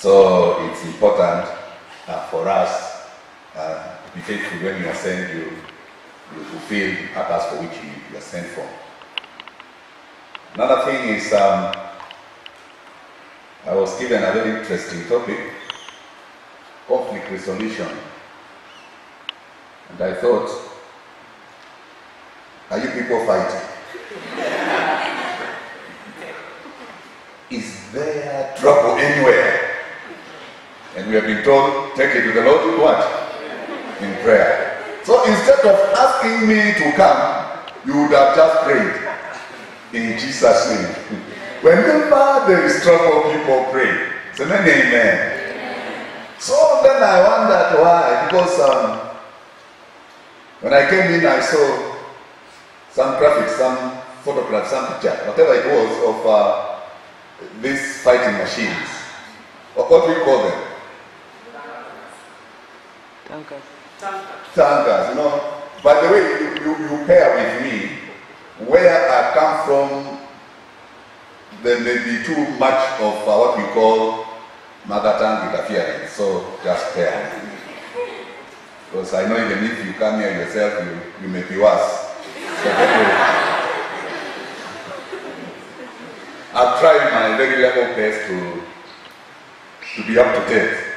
So it's important uh, for us uh, to be faithful when you are sent, you, you fulfill the purpose for which you, you are sent for. Another thing is, um, I was given a very interesting topic conflict resolution. And I thought, are you people fighting? Is there trouble anywhere? We have been told, take it to the Lord what? In prayer. So instead of asking me to come, you would have just prayed. In Jesus' name. Whenever there is trouble, people pray. Say amen. amen. So then I wondered why. Because um, when I came in, I saw some graphics, some photographs, some picture, whatever it was, of uh, these fighting machines. What, what do we call them? Tankers. Tankers, you know. By the way, you, you, you pair with me. Where I come from, there may be too much of uh, what we call mother tongue interference. So just pair. Because I know even if you come here yourself, you, you may be worse. I've tried my very level best to, to be up to date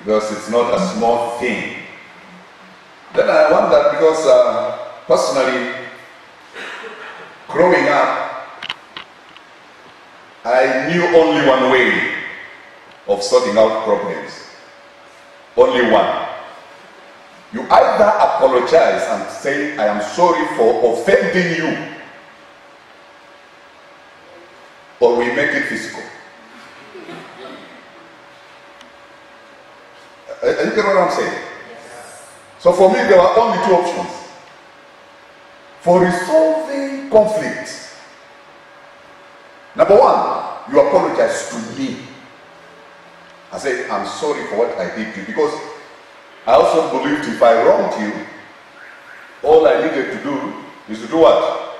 because it's not a small thing. Then I wondered because uh, personally, growing up, I knew only one way of sorting out problems. Only one. You either apologize and say, I am sorry for offending you, or we make it physical. What I'm saying? So for me, there were only two options. For resolving conflicts, number one, you apologize to me. I say, I'm sorry for what I did to you because I also believed if I wronged you, all I needed to do is to do what?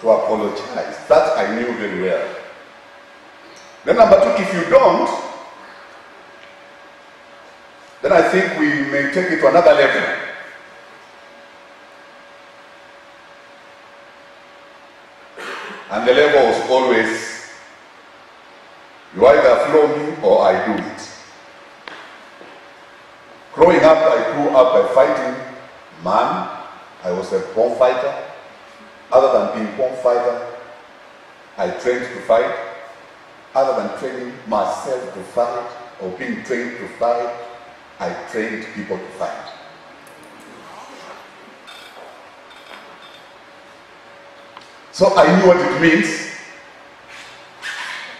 To apologize. That I knew very well. Then number two, if you don't, then I think we may take it to another level. And the level was always you either flow me or I do it. Growing up, I grew up by fighting man. I was a bomb fighter. Other than being bomb fighter, I trained to fight. Other than training myself to fight or being trained to fight, I trained people to fight. So I knew what it means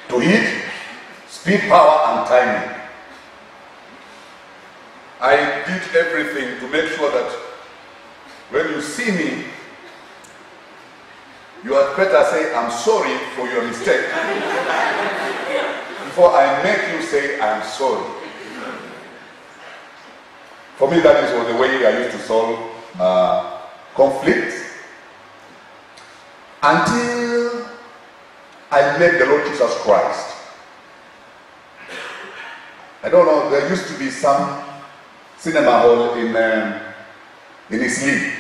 to hit, speed, power, and timing. I did everything to make sure that when you see me, you had better say, I'm sorry for your mistake. Before I make you say, I'm sorry. For me, that is what the way I used to solve uh, conflicts until I met the Lord Jesus Christ. I don't know, there used to be some cinema hall in, um, in Eastleigh,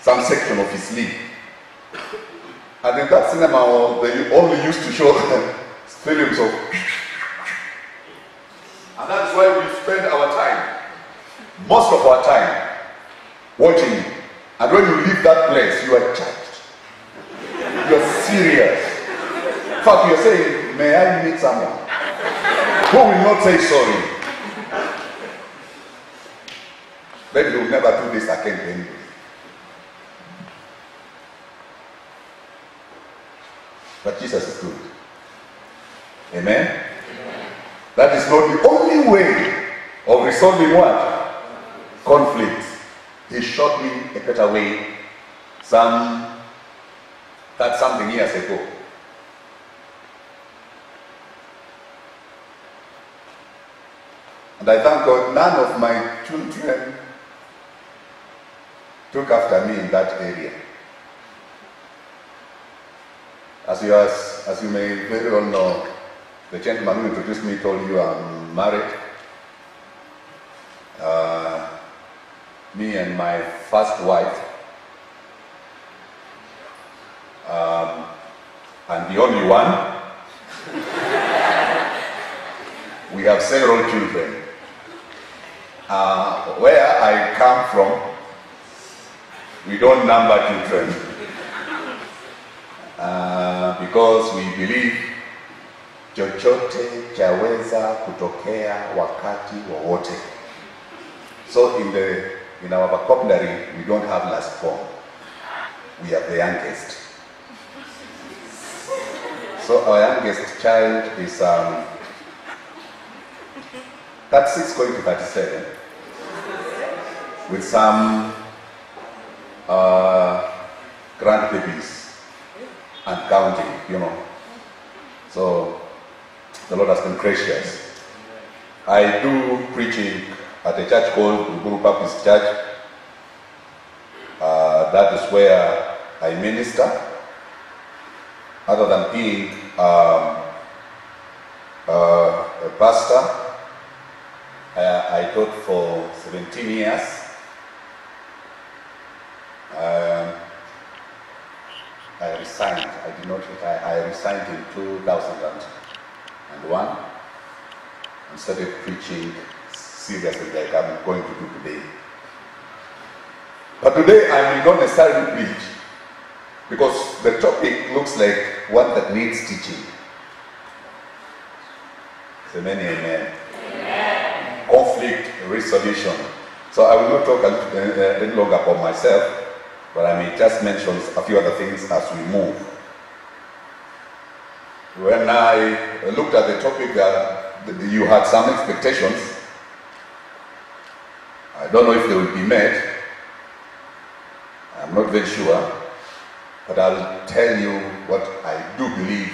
some section of his Eastleigh. And in that cinema hall, they only used to show films of. And that's why we spend our time, most of our time, watching. And when you leave that place, you are charged. You're serious. In fact, you're saying, May I meet someone who will not say sorry? Maybe you'll never do this again anyway. But Jesus is good. Amen? That is not the only way of resolving what? Conflict. He showed me a better way some that something years ago. And I thank God none of my children took after me in that area. As you, as, as you may very well know, The gentleman who introduced me told you I'm married. Uh, me and my first wife, um, and the only one, we have several children. Uh, where I come from, we don't number children uh, because we believe chochote chaweza kutokea wakati wowote. So in the in our vocabulary, we don't have last form. We are the youngest. So our youngest child is um, 36 going to 37 with some uh, grandbabies and counting, you know. So the Lord has been gracious. I do preaching at a church called Guru Baptist Church. Uh, that is where I minister. Other than being um, uh, a pastor, I, I taught for 17 years. Um, I resigned. I did not retire. I resigned in 2001 and started preaching seriously like I'm going to do today. But today I will not necessarily preach because the topic looks like one that needs teaching. So many amen. Conflict resolution. So I will not talk a little, uh, a little longer about myself, but I may just mention a few other things as we move. When I looked at the topic, uh, you had some expectations. I don't know if they will be met. I'm not very sure. But I'll tell you what I do believe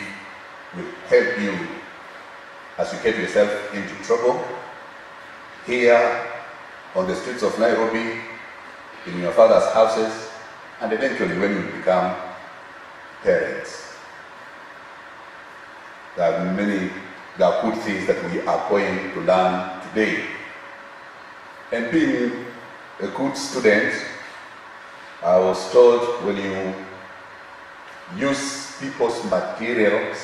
will help you as you get yourself into trouble here on the streets of Nairobi, in your father's houses, and eventually when you become parents. There are many, there are good things that we are going to learn today. And being a good student, I was told when you use people's materials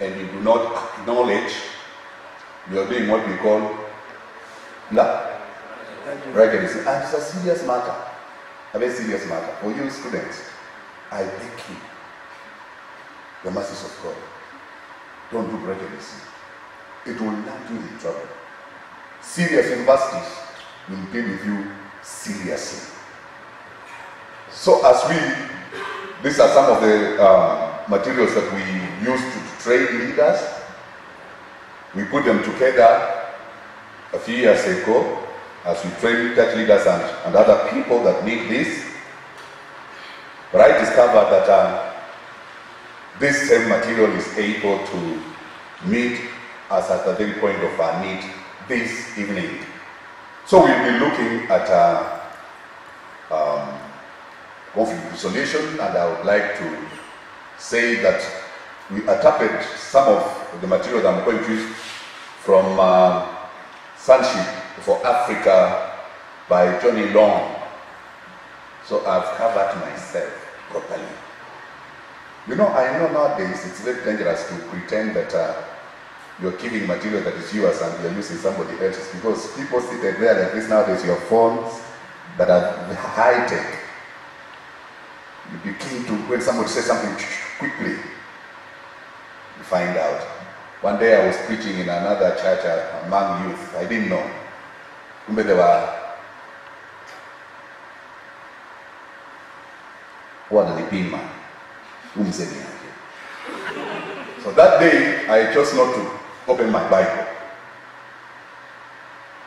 and you do not acknowledge, you are doing what we call la regularly. And it's a serious matter, a very serious matter. For you students, I beg you, the mercies of God, don't do prejudice. It will land you in trouble. Serious universities will deal with you seriously. So as we, these are some of the um, materials that we use to train leaders. We put them together a few years ago as we train church leaders and, and other people that need this. But I discovered that um, this same material is able to meet us at the very point of our need this evening. So we'll be looking at uh, um, resolution, and I would like to say that we adapted some of the material that I'm going to use from uh, Sonship for Africa by Johnny Long. So I've covered myself properly. You know, I know nowadays it's very dangerous to pretend that uh, you're giving material that is yours and you're using somebody else's because people sit there like this nowadays, your phones that are high tech. You begin to, when somebody says something quickly, you find out. One day I was preaching in another church among youth. I didn't know. Kumbe they were wanalipima umzeni yake. So that day I chose not to open my Bible.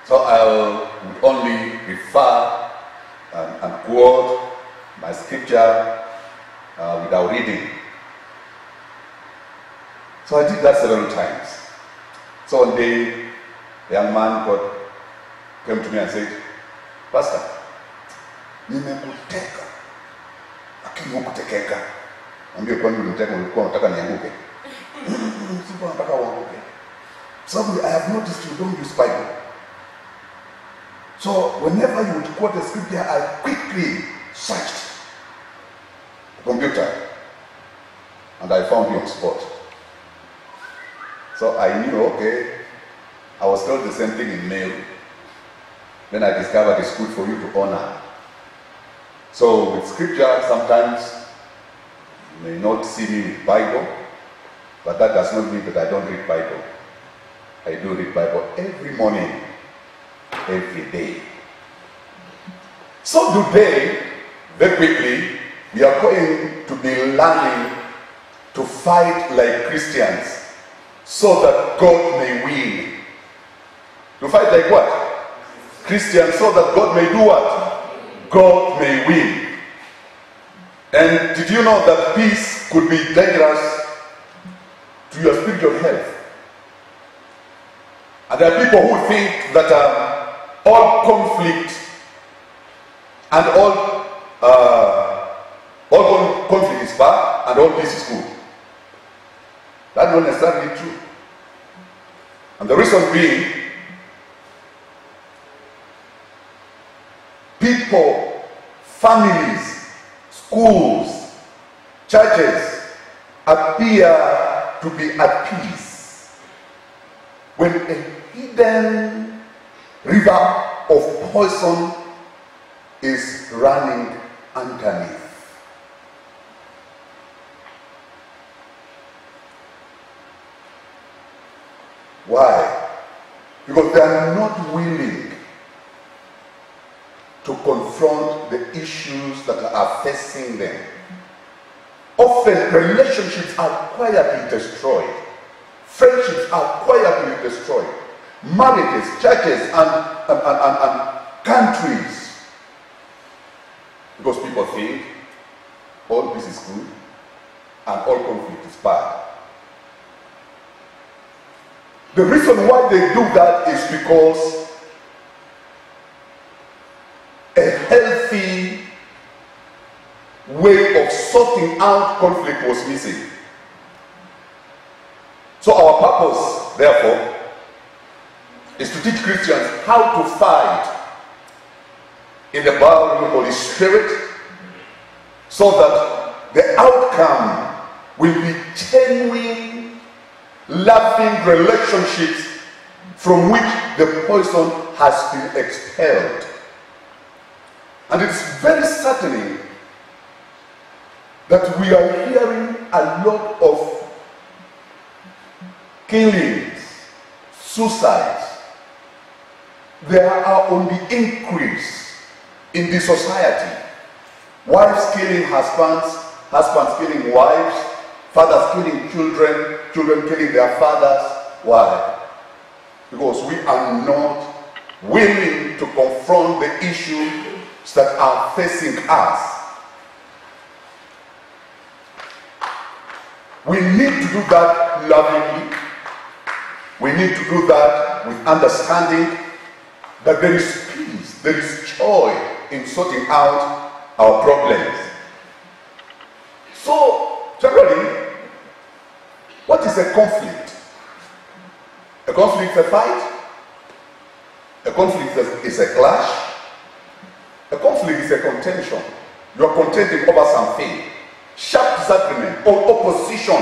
So I would only refer and, and quote my scripture uh, without reading. So I did that several times. So one day, a young man got, came to me and said, Pastor, nimekuteka lakini hukutekeka. Ambie kwani ulimteka ulikuwa unataka nianguke? walikuwa Sababu I have noticed you don't use Bible. So whenever you would quote a scripture, I quickly searched the computer and I found you on spot. So I knew, okay, I was told the same thing in mail. Then I discovered it's good for you to honor. So with scripture, sometimes you may not see me with Bible, but that does not mean that I don't read Bible. I do read Bible every morning, every day. So today, very quickly, we are going to be learning to fight like Christians so that God may win. To fight like what? Christians so that God may do what? God may win. And did you know that peace could be dangerous to your spiritual health? And there are people who think that um, all conflict and all uh, all conflict is bad and all peace is good. That's not necessarily true. And the reason being, people, families, schools, churches appear to be at peace when a hidden river of poison is running underneath. Why? Because they are not willing to confront the issues that are facing them. Often relationships are quietly destroyed. Friendships are quietly destroyed. Marriages, churches, and, and, and, and, and countries. Because people think all this is good and all conflict is bad. The reason why they do that is because a healthy way of sorting out conflict was missing. So, our purpose, therefore, is to teach Christians how to fight in the battle of the Holy Spirit so that the outcome will be genuine, loving relationships from which the poison has been expelled. And it's very certainly that we are hearing a lot of killings, suicides. There are on the increase in the society. Wives killing husbands, husbands killing wives, fathers killing children, children killing their fathers. Why? Because we are not willing to confront the issues that are facing us. We need to do that lovingly. We need to do that with understanding that there is peace, there is joy in sorting out our problems. So, generally, what is a conflict? A conflict is a fight. A conflict is a clash. A conflict is a contention. You are contending over something. Sharp disagreement or opposition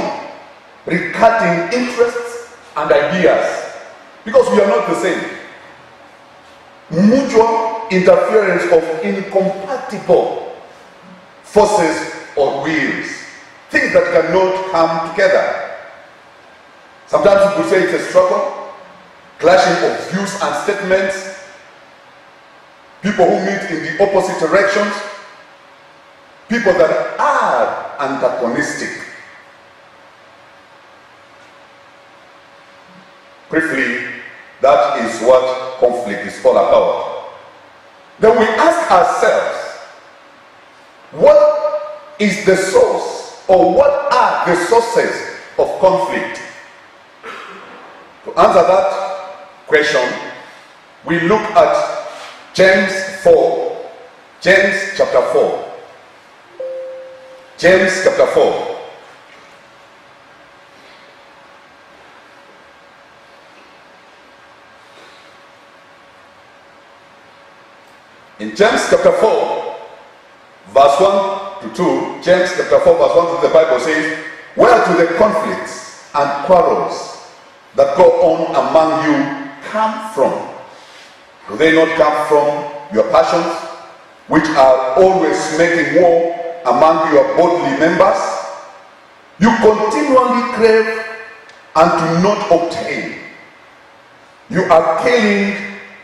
regarding interests and ideas. Because we are not the same. Mutual interference of incompatible forces or wills. Things that cannot come together. Sometimes people say it's a struggle, clashing of views and statements, people who meet in the opposite directions, people that are antagonistic. Briefly, that is what conflict is all about. Then we ask ourselves, what is the source or what are the sources of conflict? To answer that question, we look at James 4. James chapter 4. James chapter 4. In James chapter 4, verse 1 to 2, James chapter 4, verse 1 to the Bible says, Where do the conflicts and quarrels that go on among you come from? Do they not come from your passions, which are always making war among your bodily members? You continually crave and do not obtain. You are killing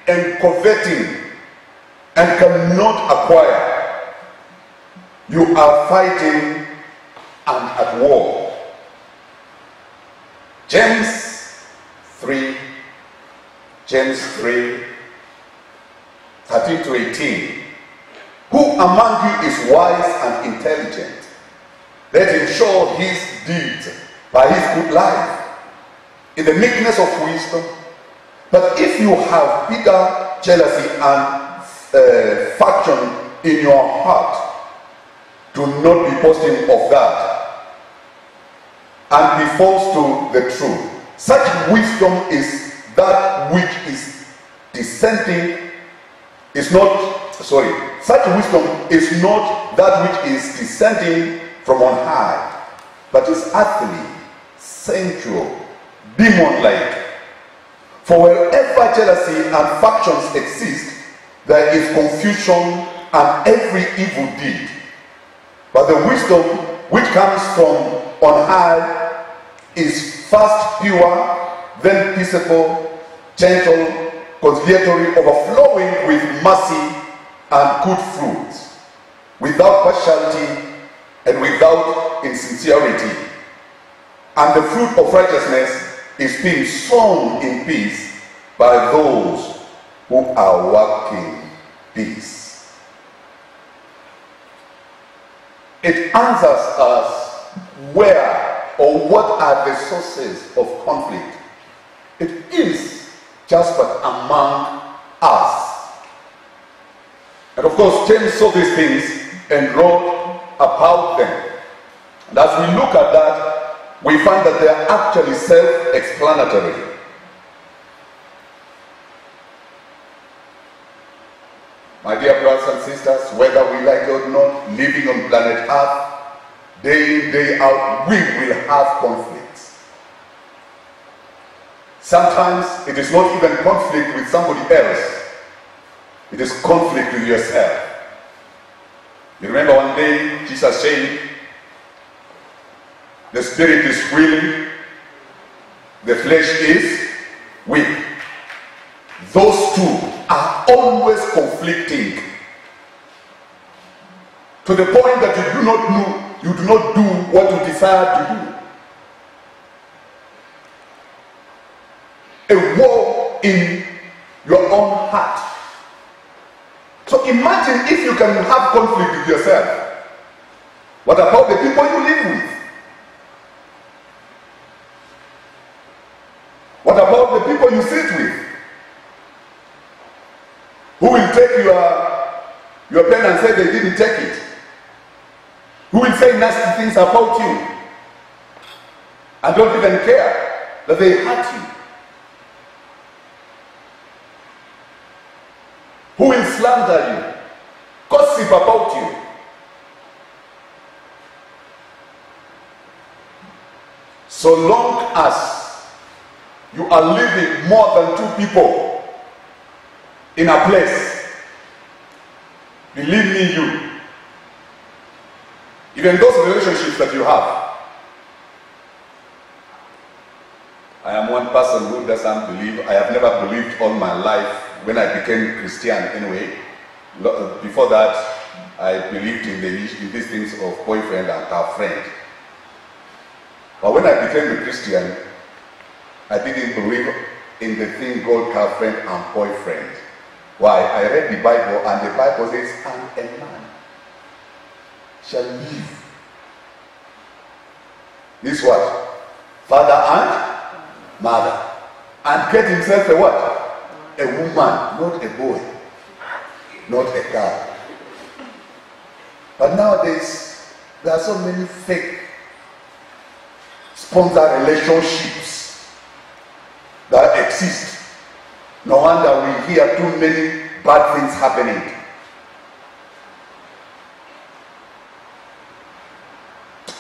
and coveting and cannot acquire. You are fighting and at war. James 3, James 3, 13 to 18. Who among you is wise and intelligent? Let him show his deeds by his good life, in the meekness of wisdom. But if you have bitter jealousy and uh, faction in your heart, do not be boasting of God and be false to the truth. Such wisdom is that which is dissenting, is not, sorry, such wisdom is not that which is descending from on high, but is earthly, sensual, demon like. For wherever jealousy and factions exist, there is confusion and every evil deed. But the wisdom which comes from on high is first pure, then peaceable, gentle, conciliatory, overflowing with mercy and good fruits, without partiality and without insincerity. And the fruit of righteousness is being sown in peace by those who are working peace. It answers us where or what are the sources of conflict. It is just but among us. And of course, James saw these things and wrote about them. And as we look at that, we find that they are actually self explanatory. My dear brothers and sisters, whether we like it or not, living on planet Earth, day in, day out, we will have conflicts. Sometimes it is not even conflict with somebody else, it is conflict with yourself. You remember one day Jesus saying, The spirit is willing, the flesh is weak. Those two are always conflicting to the point that you do not know, you do not do what you desire to do. A war in your own heart. So imagine if you can have conflict with yourself. What about the people you live with? What about the people you sit with? Who will take your, your pen and say they didn't take it? Who will say nasty things about you? And don't even care that they hurt you? Who will slander you? Gossip about you? So long as you are living more than two people in a place, believe me, you, even those relationships that you have, I am one person who doesn't believe, I have never believed all my life when I became Christian anyway. Before that, I believed in, the, in these things of boyfriend and girlfriend. But when I became a Christian, I didn't believe in the thing called girlfriend and boyfriend. Why? I read the Bible and the Bible says, and a man shall live. This what? Father and mother. And get himself a what? A woman, not a boy, not a girl. But nowadays, there are so many fake sponsor relationships that exist. No wonder we hear too many bad things happening.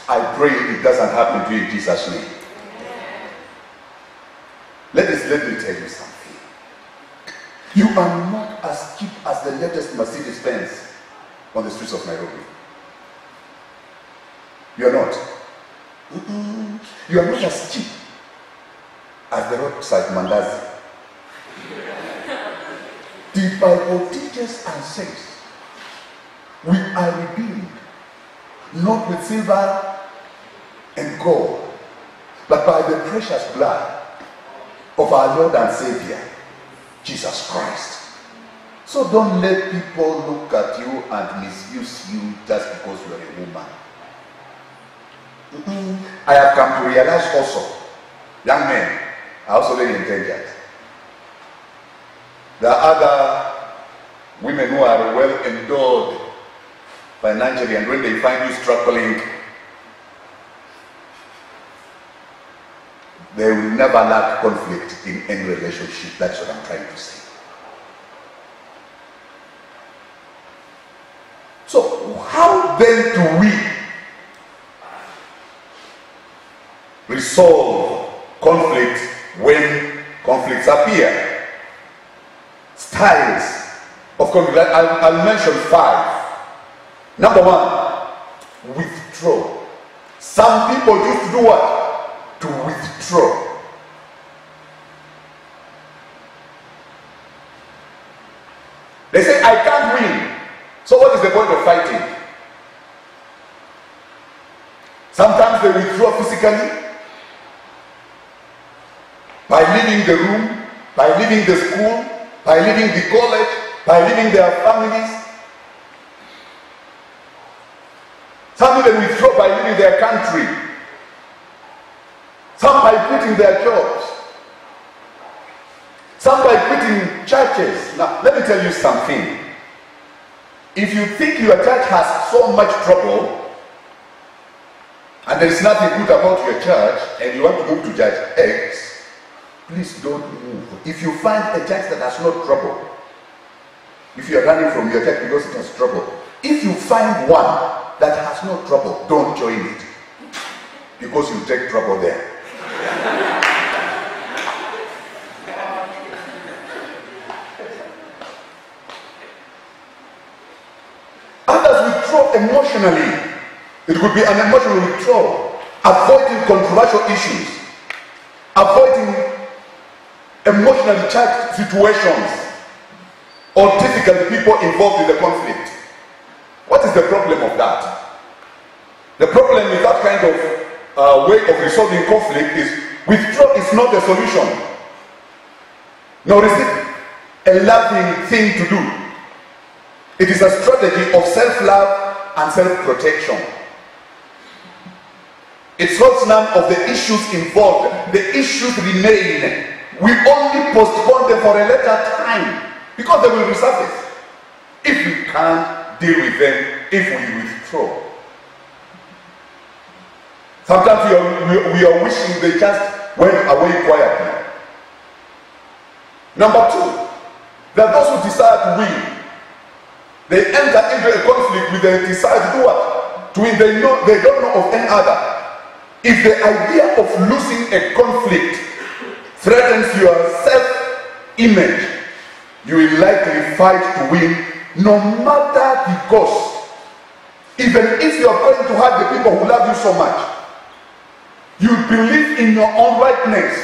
I pray it doesn't happen to you in Jesus' name. Ladies, let me tell you something. You are not as cheap as the latest Mercedes Benz on the streets of Nairobi. You are not. Mm -mm. You are not as cheap as the roadside mandazi the Bible teaches and says, we are redeemed not with silver and gold, but by the precious blood of our Lord and Savior, Jesus Christ. So don't let people look at you and misuse you just because you are a woman. Mm-mm. I have come to realize also, young men are also very intelligent. There are other women who are well endowed financially, and when they find you struggling, they will never lack conflict in any relationship. That's what I'm trying to say. So, how then do we resolve conflict when conflicts appear? Styles of. I'll, I'll mention five. Number one, withdraw. Some people used to do what? To withdraw. They say, I can't win. So, what is the point of fighting? Sometimes they withdraw physically by leaving the room, by leaving the school, by leaving the college, by leaving their families. Some even withdraw by leaving their country. Some by quitting their jobs. Some by quitting churches. Now, let me tell you something. If you think your church has so much trouble, and there is nothing good about your church, and you want to move to church X, please don't move. If you find a church that has no trouble, if you are running from your church because it has trouble, if you find one that has no trouble, don't join it. Because you take trouble there. Others withdraw emotionally. It could be an emotional withdrawal, avoiding controversial issues, avoiding emotionally charged situations, or difficult people involved in the conflict. What is the problem of that? The problem with that kind of uh, way of resolving conflict is withdrawal is not the solution, nor is it a loving thing to do. It is a strategy of self love and self protection. It solves none of the issues involved. The issues remain. We only postpone them for a later time because they will resurface. If we can't deal with them, if we withdraw. Sometimes we are, we, we are wishing they just went away quietly. Number two, there are those who desire to win. They enter into a conflict with the desire to do what? To win. They know they don't know of any other. If the idea of losing a conflict threatens your self-image, you will likely fight to win no matter the cost. Even if you are going to hurt the people who love you so much, you believe in your own rightness.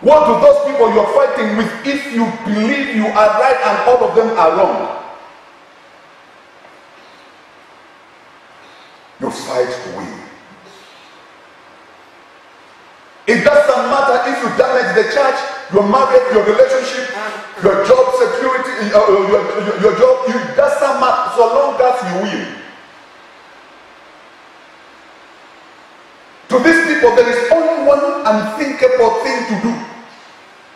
What do those people you are fighting with if you believe you are right and all of them are wrong? You fight to win. It doesn't matter if you damage the church, your marriage, your relationship, your job security, uh, your, your, your job, it doesn't matter so long as you win. To these people, there is only one unthinkable thing to do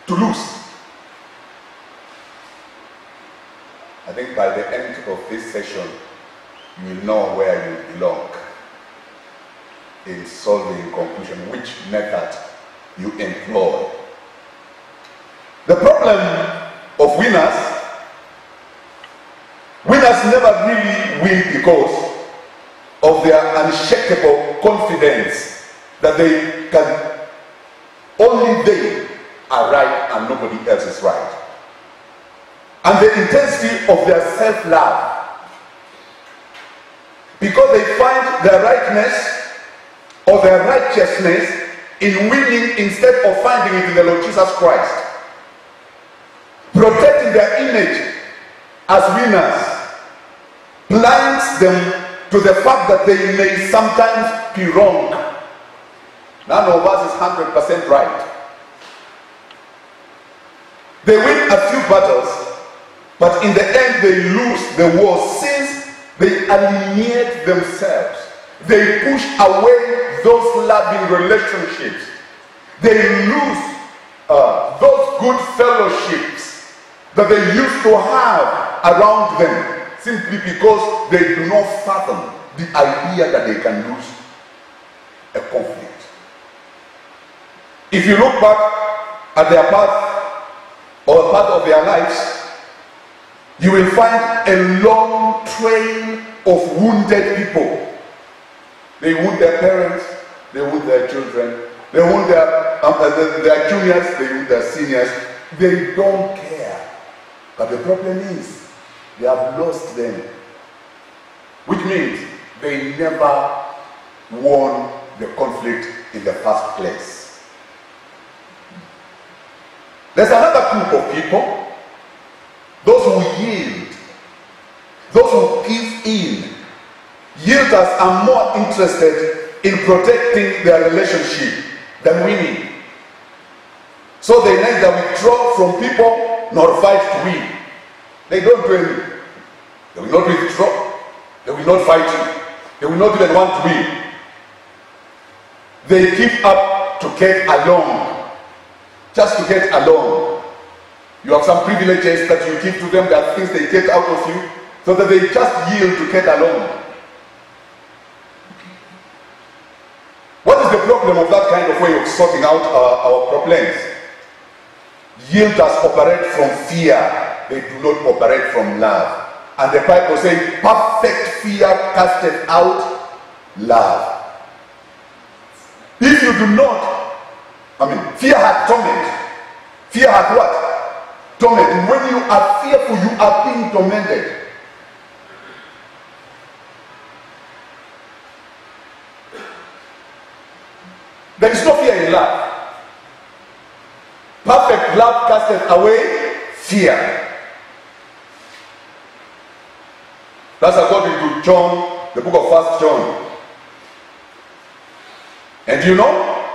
to lose. I think by the end of this session, you will know where you belong in solving conclusion, which method you employ. The problem of winners, winners never really win because of their unshakable confidence that they can, only they are right and nobody else is right. And the intensity of their self love. Because they find their rightness or their righteousness in winning instead of finding it in the Lord Jesus Christ. Protecting their image as winners blinds them to the fact that they may sometimes be wrong. None of us is 100% right. They win a few battles, but in the end they lose the war since they alienate themselves. They push away those loving relationships. They lose uh, those good fellowships that they used to have around them simply because they do not fathom the idea that they can lose a conflict. If you look back at their path or a part of their lives, you will find a long train of wounded people. They wound their parents, they wound their children, they wound their, um, uh, their juniors, they wound their seniors. They don't care. But the problem is, they have lost them. Which means they never won the conflict in the first place. There's another group of people, those who yield, those who give in. Are more interested in protecting their relationship than winning. So they neither withdraw from people nor fight to win. They don't do anything. They will not withdraw. They will not fight you. They will not even want to win. They give up to get along. Just to get along. You have some privileges that you give to them. There are things they get out of you. So that they just yield to get along. What is the problem of that kind of way of sorting out our, our problems? Yielders operate from fear. They do not operate from love. And the Bible says, perfect fear casted out love. If you do not, I mean, fear had torment. Fear had what? Torment. When you are fearful, you are being tormented. There is no fear in love. Perfect love casted away fear. That's according to John, the book of First John. And you know,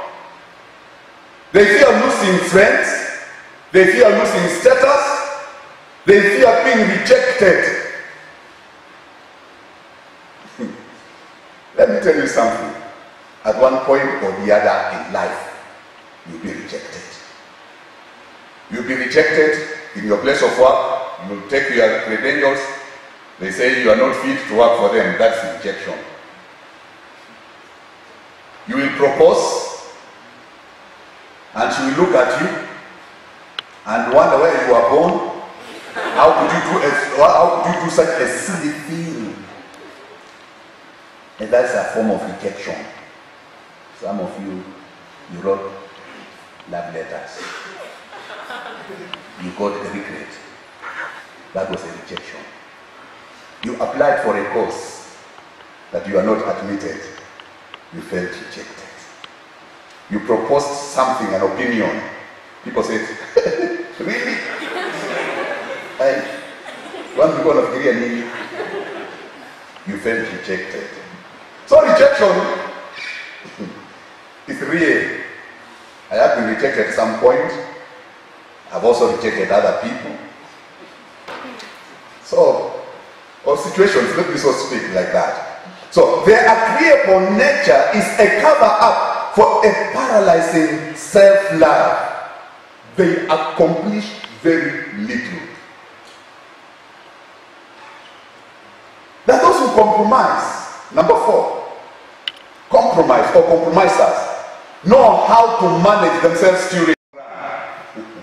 they fear losing friends, they fear losing status, they fear being rejected. Let me tell you something. At one point or the other in life, you'll be rejected. You'll be rejected in your place of work, you'll take your credentials, they say you are not fit to work for them. That's rejection. You will propose, and she will look at you and wonder where you are born. How could you do a, how could you do such a silly thing? And that's a form of rejection. Some of you, you wrote love letters. You got a regret. That was a rejection. You applied for a course that you are not admitted. You felt rejected. You proposed something, an opinion. People said, really? One people of Korea you felt rejected. So rejection is real. I have been rejected at some point. I've also rejected other people. So or situations, let me so speak like that. So their agreeable nature is a cover up for a paralyzing self-love. They accomplish very little. Are those who compromise. Number four, compromise or compromisers know how to manage themselves during.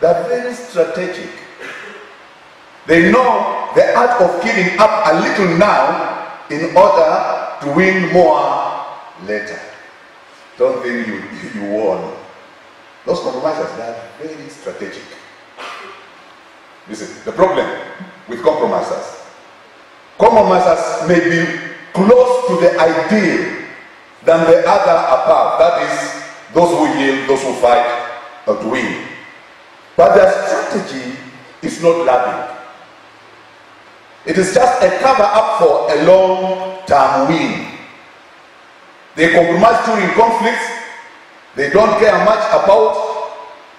They're very strategic. They know the art of giving up a little now in order to win more later. Don't think you, you won. Those compromises, they are very strategic. Listen, the problem with compromisers, compromisers may be close to the ideal than the other above. That is, those who yield, those who fight, to win. But their strategy is not loving. It is just a cover up for a long term win. They compromise during conflicts. They don't care much about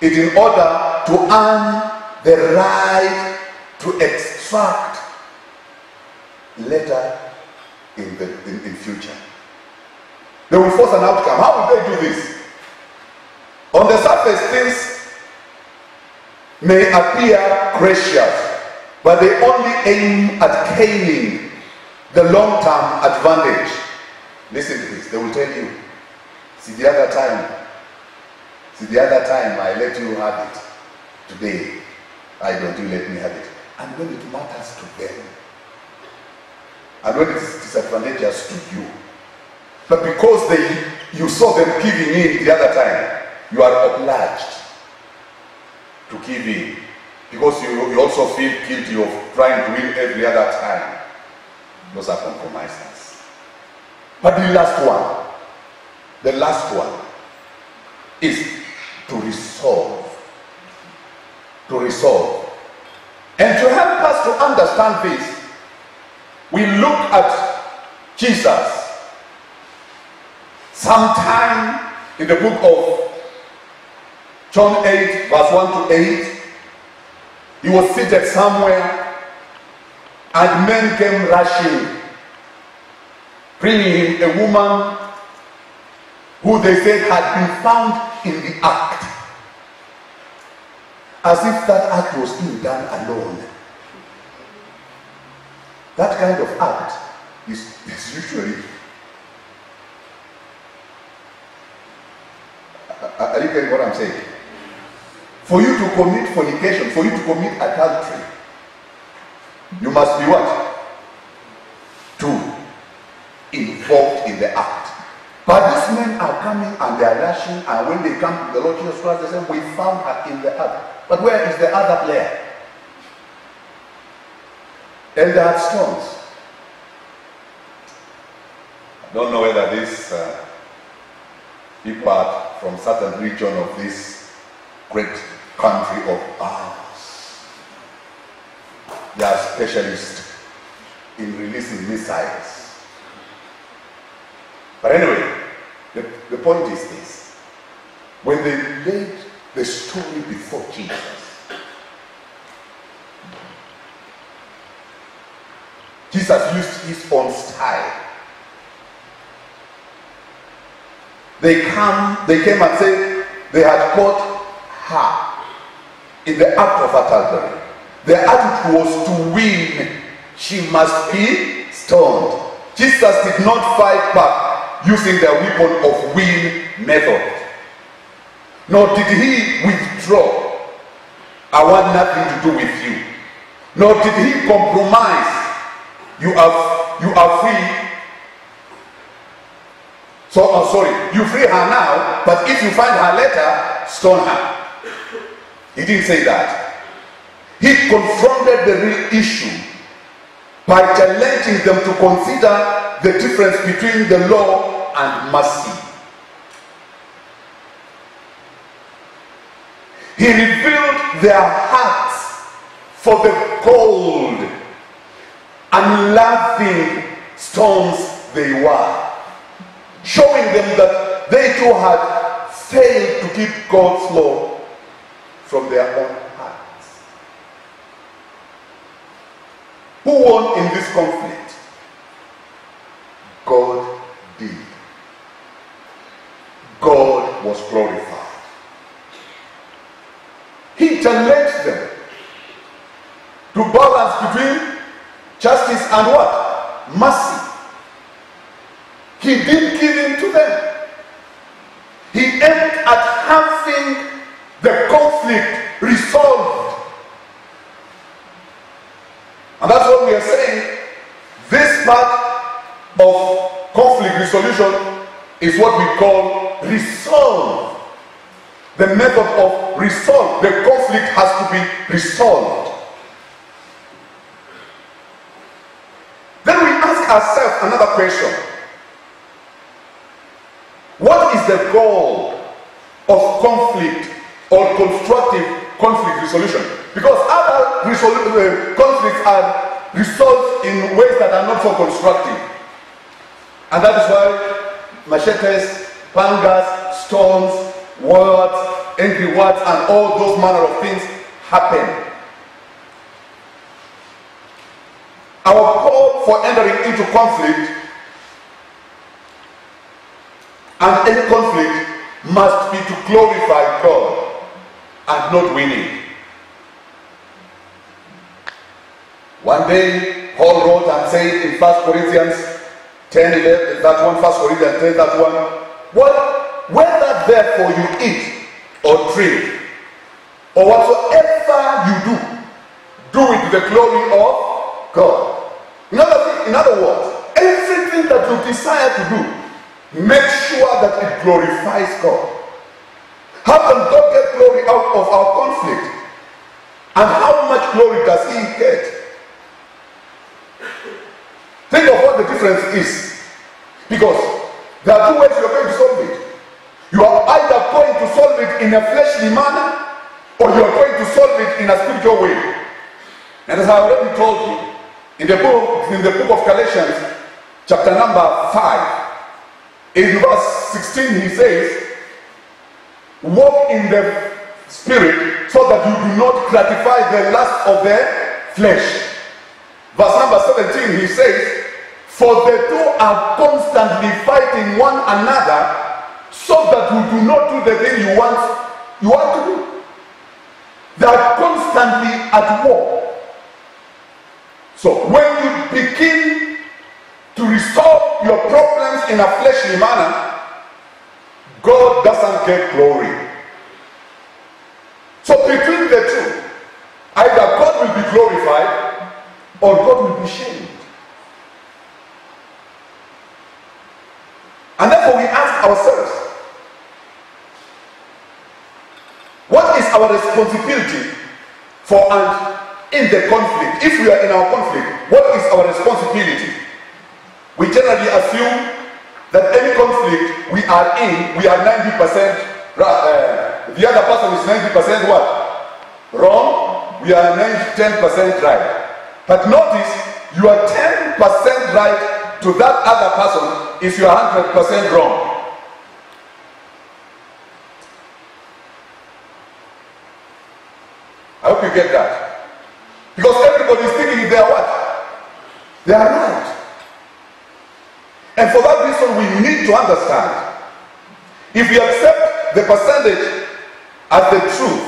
it in order to earn the right to extract later in the in, in future. They will force an outcome. How will they do this? On the surface, things may appear gracious, but they only aim at gaining the long term advantage. Listen to this, they will tell you. See, the other time, see, the other time I let you have it. Today, I don't you let me have it. And when it matters to them, and when it is disadvantageous to you, but because they you saw them giving in the other time, you are obliged to give in. Because you, you also feel guilty of trying to win every other time. Those are compromises. But the last one, the last one is to resolve. To resolve. And to help us to understand this, we look at Jesus sometime in the book of John 8, verse 1 to 8. He was seated somewhere, and men came rushing, bringing him a woman who they said had been found in the act. As if that act was being done alone. That kind of act is, is usually. Are you what I'm saying? For you to commit fornication, for you to commit adultery, you must be what? Two. Involved in the act. But these men are coming and they are rushing, and when they come to the Lord Jesus Christ, they say, We found her in the act. But where is the other player? And they had stones. I don't know whether this uh, people are from certain region of this great country of ours. They are specialists in releasing missiles. But anyway, the, the point is this. When they laid the story before Jesus, Jesus used his own style. They come, they came and said they had caught her in the act of adultery. The attitude was to win. She must be stoned. Jesus did not fight back using the weapon of win method. Nor did he withdraw. I want nothing to do with you. Nor did he compromise. You are you are free. So oh sorry, you free her now, but if you find her later, stone her. He didn't say that. He confronted the real issue by challenging them to consider the difference between the law and mercy. He revealed their hearts for the cold and laughing stones they were, showing them that they too had failed to keep God's law from their own hearts. Who won in this conflict? God did. God was glorified. He challenged them to balance between justice and what? Mercy. He didn't give in to them. He aimed at having the conflict resolved. And that's what we are saying. This part of conflict resolution is what we call resolve. The method of resolve. The conflict has to be resolved. Then we ask ourselves another question. What is the goal of conflict or constructive conflict resolution? Because other uh, conflicts are resolved in ways that are not so constructive. And that is why machetes, pangas, stones, words, angry words, and all those manner of things happen. Our call for entering into conflict and any conflict must be to glorify God and not winning. One day, Paul wrote and said in 1 Corinthians 10 11, that one, 1 Corinthians 10, that one, what, whether therefore you eat or drink, or whatsoever you do, do it to the glory of God. In other, in other words, everything that you desire to do, make sure that it glorifies God. How can God get glory out of our conflict? And how much glory does He get? Think of what the difference is. Because there are two ways you're going to solve it. You are either going to solve it in a fleshly manner or you are going to solve it in a spiritual way. And as I already told you, in the book, in the book of Galatians, chapter number 5, in verse 16, he says, Walk in the spirit so that you do not gratify the lust of the flesh. Verse number 17, he says, For the two are constantly fighting one another so that you do not do the thing you want, you want to do. They are constantly at war. So when you begin to resolve your problems in a fleshly manner, God doesn't get glory. So between the two, either God will be glorified or God will be shamed. And therefore we ask ourselves, what is our responsibility for and in the conflict? If we are in our conflict, what is our responsibility? We generally assume that any conflict we are in, we are 90%, uh, the other person is 90% what? Wrong. We are 10% right. But notice, you are 10% right to that other person is you are 100% wrong. I hope you get that. Because everybody is thinking they are what? They are right. And for that reason, we need to understand. If we accept the percentage as the truth,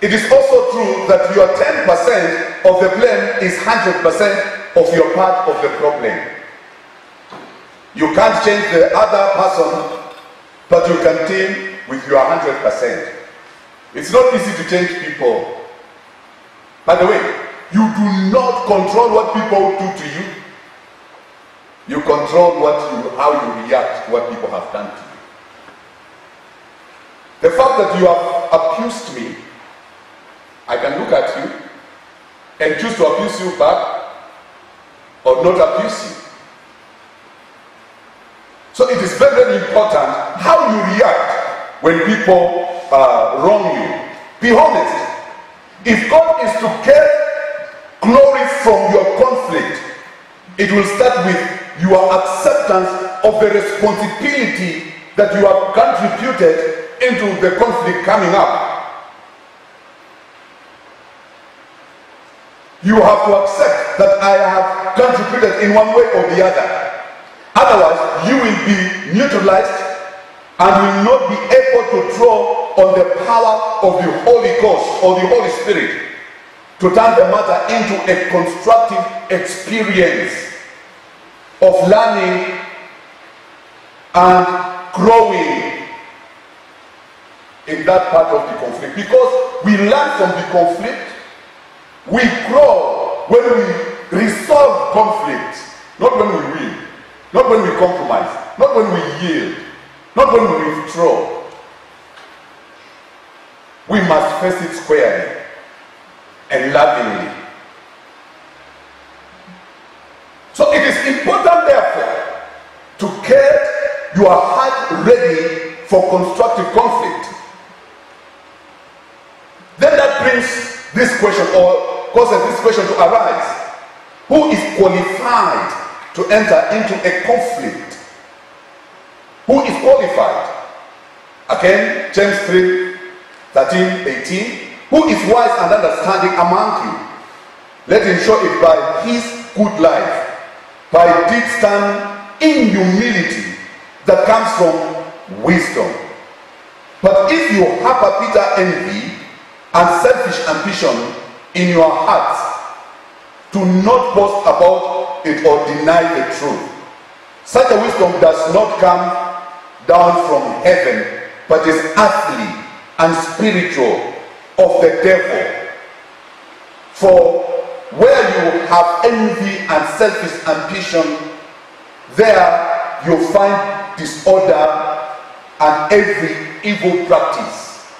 it is also true that your 10% of the blame is 100% of your part of the problem. You can't change the other person, but you can deal with your 100%. It's not easy to change people. By the way, you do not control what people do to you. You control what you, how you react to what people have done to you. The fact that you have abused me, I can look at you and choose to abuse you back or not abuse you. So it is very, very important how you react when people uh, wrong you. Be honest. If God is to get glory from your conflict, it will start with your acceptance of the responsibility that you have contributed into the conflict coming up. You have to accept that I have contributed in one way or the other. Otherwise, you will be neutralized and will not be able to draw on the power of the Holy Ghost or the Holy Spirit to turn the matter into a constructive experience of learning and growing in that part of the conflict. Because we learn from the conflict, we grow when we resolve conflict not when we win, not when we compromise, not when we yield, not when we withdraw. We must face it squarely and lovingly. So it is important, therefore, to get your heart ready for constructive conflict. Then that brings this question or causes this question to arise. Who is qualified to enter into a conflict? Who is qualified? Again, James 3 13, 18. Who is wise and understanding among you? Let him show it by his good life, by deep stand in humility that comes from wisdom. But if you harbor bitter envy and selfish ambition in your heart, do not boast about it or deny the truth. Such a wisdom does not come down from heaven, but is earthly and spiritual of the devil. For where you have envy and selfish ambition, there you find disorder and every evil practice.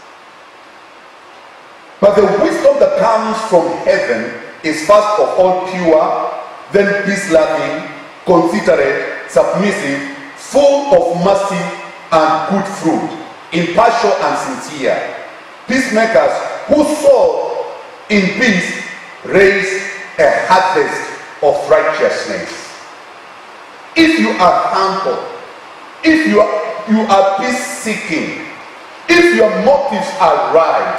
But the wisdom that comes from heaven is first of all pure, then peace loving, considerate, submissive, full of mercy and good fruit impartial and sincere. Peacemakers who sow in peace raise a harvest of righteousness. If you are humble, if you are, you are peace seeking, if your motives are right,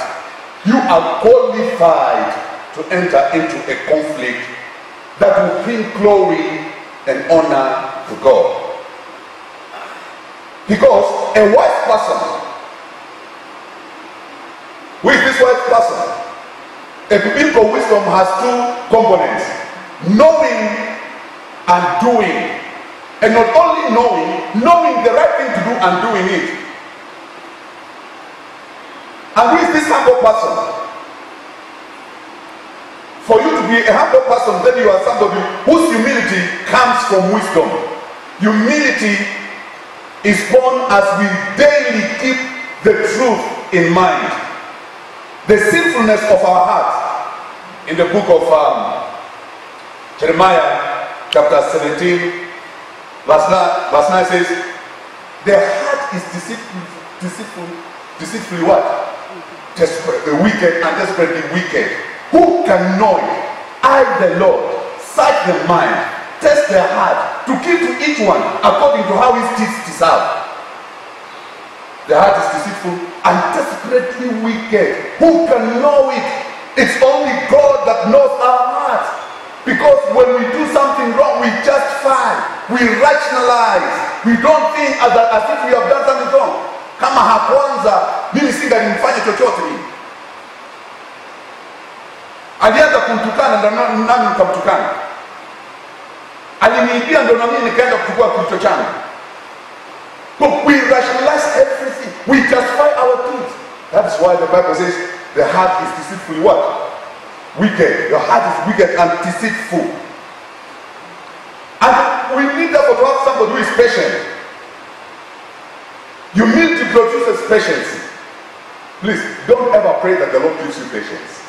you are qualified to enter into a conflict that will bring glory and honor to God. Because a wise person who is this wise person? A biblical wisdom has two components knowing and doing. And not only knowing, knowing the right thing to do and doing it. And who is this humble person? For you to be a humble person, then you are somebody whose humility comes from wisdom. Humility is born as we daily keep the truth in mind the sinfulness of our heart in the book of um, Jeremiah chapter 17 verse 9, verse 9 says the heart is deceitful deceitful deceitfully what? Desperate the wicked and desperately wicked. Who can know it? I the Lord search the mind test the heart to give to each one according to how his deeds deserve the heart is deceitful and desperately wicked. Who can know it? It's only God that knows our hearts. Because when we do something wrong, we justify, we rationalize, we don't think as, as if we have done something wrong. Kama hakwanza mimi singalimfanya chochote mimi. Alianza kumtukana nami nikamtukana. Aliniibia ndo na mimi nikaenda kuchukua kilicho changu. But we rationalize everything. We justify our things. That's why the Bible says the heart is deceitfully what? Wicked. Your heart is wicked and deceitful. And we need therefore to have somebody who is patient. Humility produces patience. Please don't ever pray that the Lord gives you patience.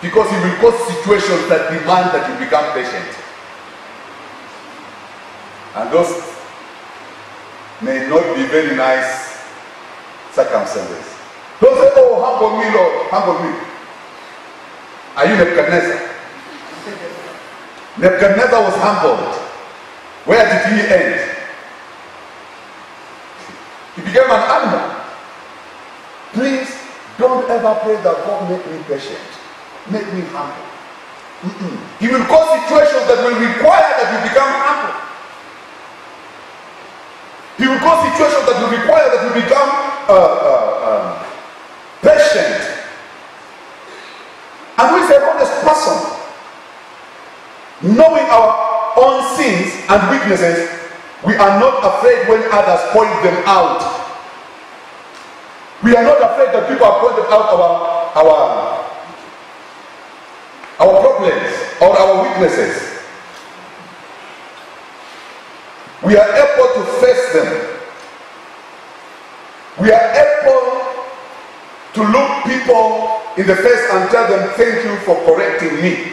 Because He will cause situations that demand that you become patient. And those may not be very nice circumstances. Don't say, oh, humble me, Lord, humble me. Are you Nebuchadnezzar? Nebuchadnezzar was humbled. Where did he end? He became an animal. Please don't ever pray that God make me patient, make me humble. Mm-mm. He will cause situations that will require that you become humble. He will cause situations that will require that you become uh, uh, um, patient. And we say, honest person, knowing our own sins and weaknesses, we are not afraid when others point them out. We are not afraid that people are pointing out our our our problems or our weaknesses. We are able to face them. We are able to look people in the face and tell them, Thank you for correcting me.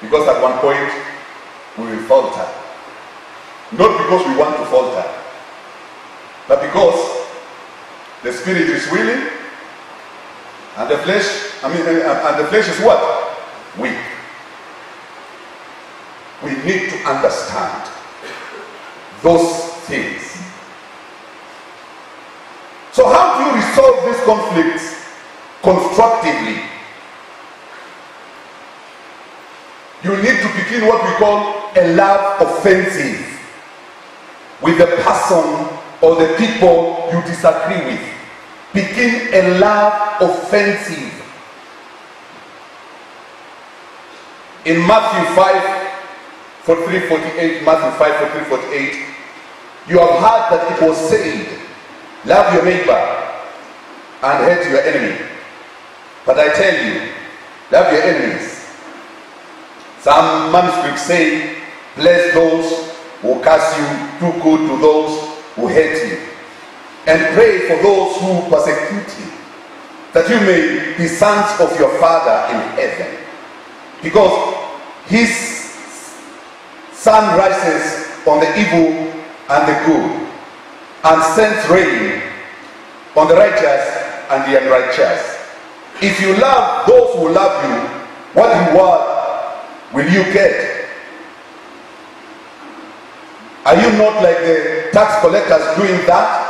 Because at one point, we will falter. Not because we want to falter, but because the spirit is willing and the flesh, I mean, and the flesh is what? Weak. We need to understand those things. So, how do you resolve these conflicts constructively? You need to begin what we call a love offensive with the person or the people you disagree with. Begin a love offensive. In Matthew 5, 43, 48, Matthew 5, 43, 48, you have heard that it was said, Love your neighbor and hate your enemy. But I tell you, love your enemies. Some manuscripts say, Bless those who curse you, do good to those who hate you, and pray for those who persecute you, that you may be sons of your Father in heaven. Because his sun rises on the evil and the good, and sends rain on the righteous and the unrighteous. If you love those who love you, what reward will you get? Are you not like the tax collectors doing that?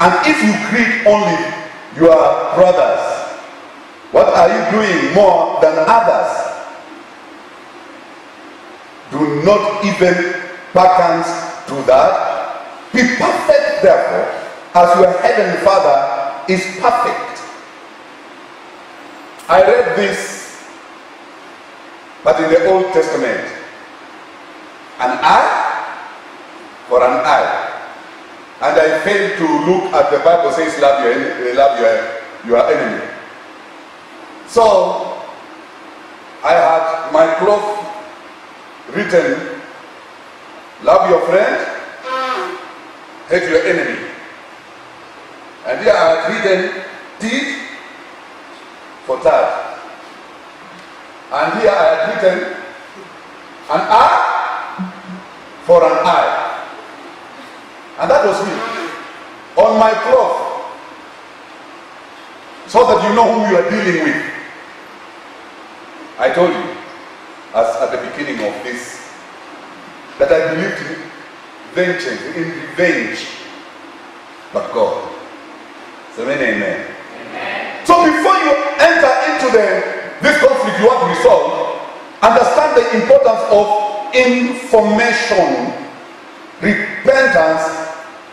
And if you greet only your brothers, what are you doing more than others? Do not even backhands to that. Be perfect, therefore, as your heavenly Father is perfect. I read this, but in the Old Testament, an eye for an eye. And I failed to look at the Bible says love your enemy, eh, love your, your enemy. So I had my cloth written, love your friend, hate your enemy. And here I had written, tit for tat. And here I have written, an eye for an eye. And that was me. On my cloth. So that you know who you are dealing with. I told you, as at the beginning of this, that I believed in vengeance, in revenge, but God. So many amen. amen. So before you enter into the this conflict you want to resolve, understand the importance of information, repentance,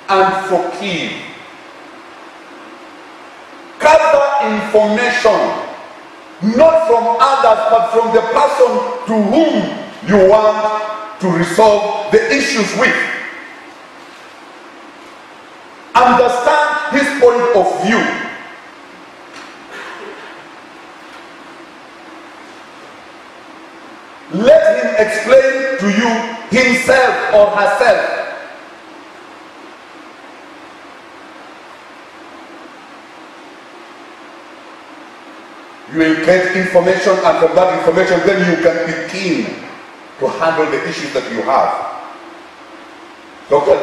and forgive. Gather information not from others, but from the person to whom you want to resolve the issues with. Understand his point of view. Let him explain to you himself or herself. Will get information, and from that information, then you can begin to handle the issues that you have. Dr.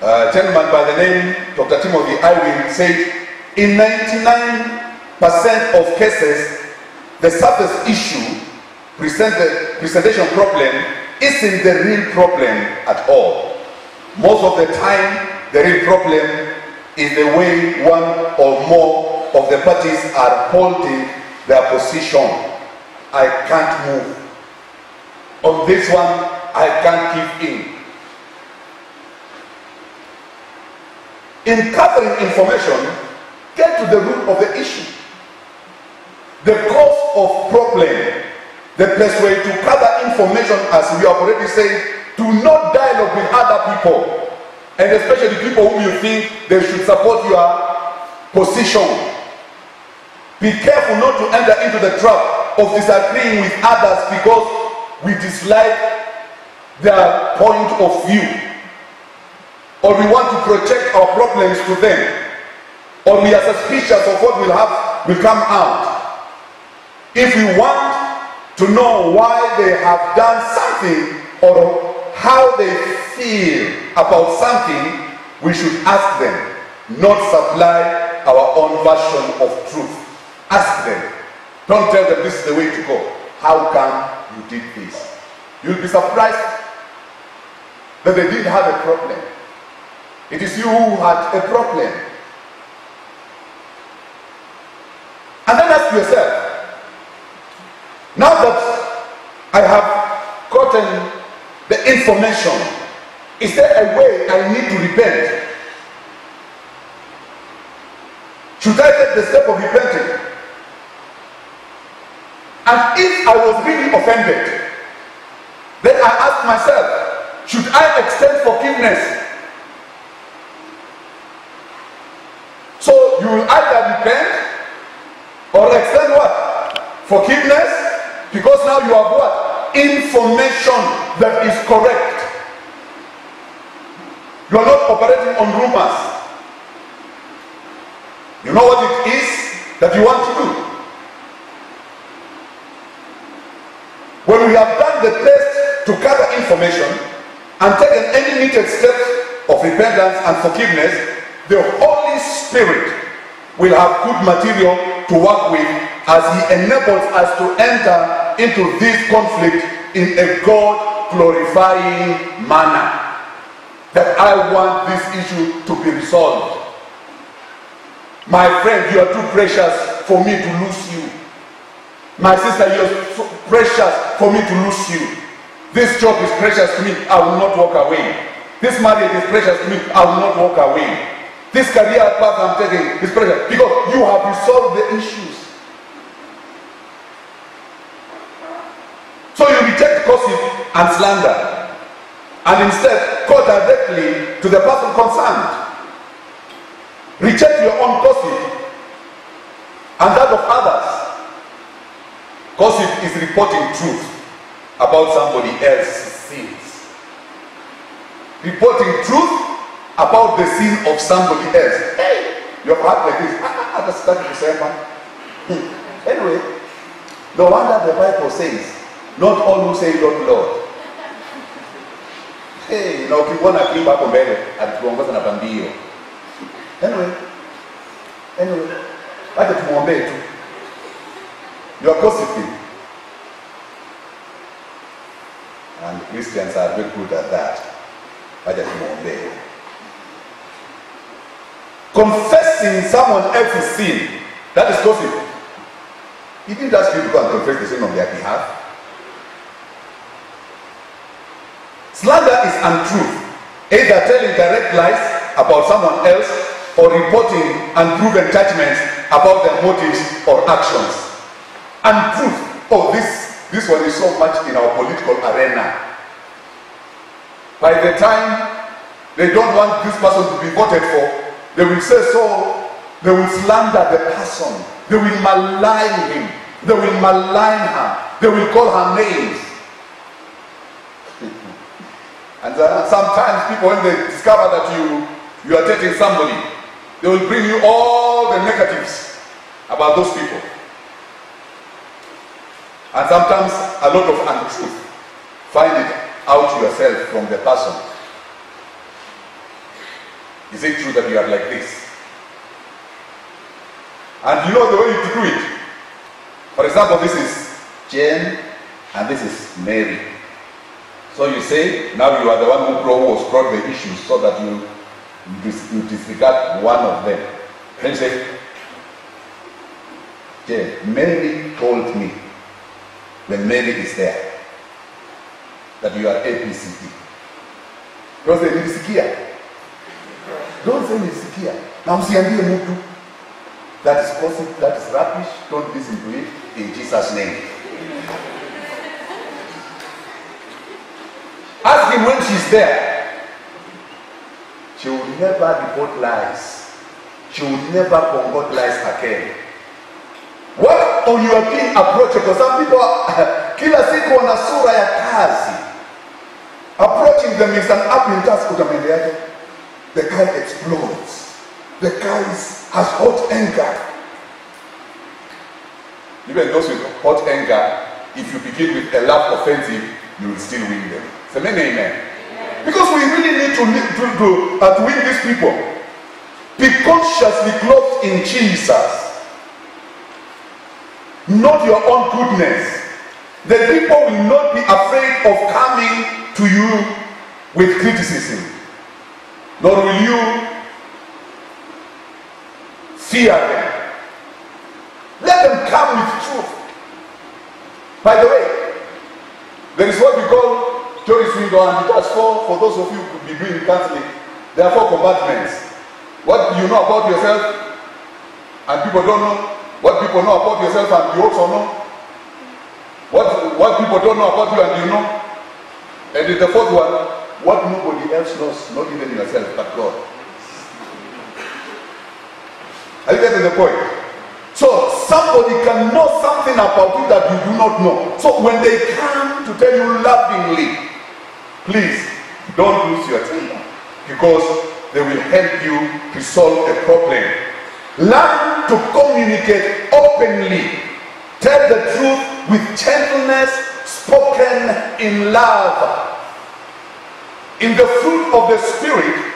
Uh, gentleman by the name Dr. Timothy Irwin said, in 99% of cases, the surface issue, present the presentation problem, isn't the real problem at all. Most of the time, the real problem is the way one or more of the parties are holding their position. I can't move. On this one, I can't give in. In gathering information, get to the root of the issue. The cause of problem. The best way to gather information, as we have already said, do not dialogue with other people. And especially people whom you think they should support your position. Be careful not to enter into the trap of disagreeing with others because we dislike their point of view, or we want to project our problems to them, or we are suspicious of what will have will come out. If we want to know why they have done something or how they feel about something, we should ask them, not supply our own version of truth. Ask them. Don't tell them this is the way to go. How come you did this? You'll be surprised that they didn't have a problem. It is you who had a problem. And then ask yourself, now that I have gotten the information, is there a way I need to repent? Should I take the step of repenting? And if I was really offended, then I ask myself, should I extend forgiveness? So you will either repent or extend what? Forgiveness, because now you have what? Information that is correct. You are not operating on rumors. You know what it is that you want to do. When we have done the best to gather information and taken any needed steps of repentance and forgiveness, the Holy Spirit will have good material to work with as He enables us to enter into this conflict in a God glorifying manner. That I want this issue to be resolved. My friend, you are too precious for me to lose you. My sister, you are so precious for me to lose you. This job is precious to me. I will not walk away. This marriage is precious to me. I will not walk away. This career path I'm taking is precious because you have resolved the issues. So you reject gossip and slander and instead go directly to the person concerned. Reject your own gossip and that of others. Gossip is reporting truth about somebody else's sins. Reporting truth about the sin of somebody else. Hey, your heart like this. I understand the same man. Anyway, no wonder the Bible says, not all who say Lord, Lord. Hey, na ukimwona akiimba hapo mbele atatuongoza na pambio. Anyway, anyway, acha tumwombee tu. You are gossiping. And Christians are very good at that. Acha tumwombee. Confessing someone else's sin, that is gossip. He didn't ask you to go and confess the sin on their behalf. Slander is untruth, either telling direct lies about someone else or reporting unproven judgments about their motives or actions. Untruth, of this, this one is so much in our political arena. By the time they don't want this person to be voted for, they will say so, they will slander the person, they will malign him, they will malign her, they will call her names. And uh, sometimes people, when they discover that you, you are dating somebody, they will bring you all the negatives about those people. And sometimes a lot of untruth. Find it out yourself from the person. Is it true that you are like this? And you know the way to do it. For example, this is Jane and this is Mary. So you say, now you are the one who brought, brought the issues so that you, you disregard one of them. Then you say, Jane, Mary told me when Mary is there that you are ABCD. Don't say nilisikia. Don't say nilisikia. Na msiambie mtu. That is gossip, that is rubbish. Don't listen to it in Jesus' name. Ask him when she's there. She will never report lies. She will never convert lies again. What on your being approachable? Some people kila siku wana sura ya kazi. approaching them is an uphill task utamendeaje the guy explodes. The guy is, has hot anger. Even those with hot anger if you begin with a love offensive you will still win them. Say amen amen. Because we really need to, to, to, uh, to win these people. Be consciously clothed in jesus not your own goodness the people will not be afraid of coming to you with criticism, nor will you fear them. Let them come with truth. By the way, there is what we call Joyce window, and it has four, for those of you who be doing counseling, there are four compartments. What you know about yourself, and people don't know. What people know about yourself, and you also know. What, what people don't know about you, and you know. And the fourth one, what nobody else knows, not even yourself, but God. Are you getting the point? So somebody can know something about you that you do not know. So when they come to tell you lovingly, please don't lose your temper because they will help you to solve the problem. Learn to communicate openly. Tell the truth with gentleness, spoken in love. In the fruit of the Spirit,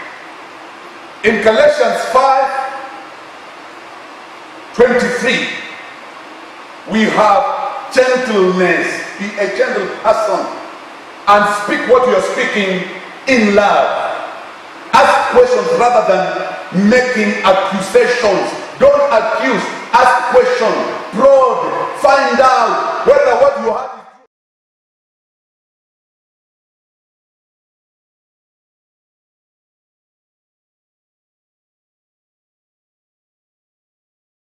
in Galatians 5 23, we have gentleness. Be a gentle person and speak what you are speaking in love. Ask questions rather than making accusations. Don't accuse, ask questions, probe, find out whether what you have.